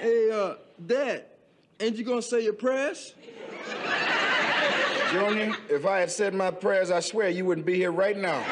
Hey, uh, Dad, ain't you gonna say your prayers? Junior, if I had said my prayers, I swear you wouldn't be here right now.